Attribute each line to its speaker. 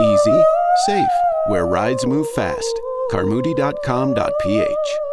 Speaker 1: easy, safe, where rides move fast. Carmudi.com.ph.